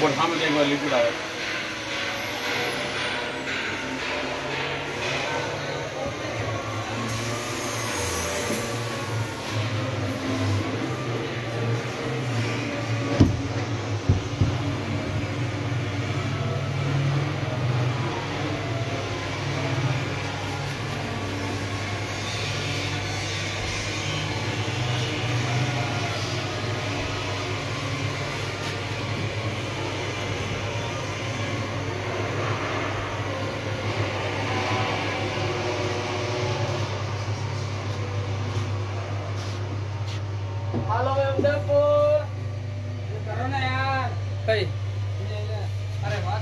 बोल हाँ मुझे एक बार लिक्विड હાલો અમદાપુર કરો ને યાર કઈ અરે વાહ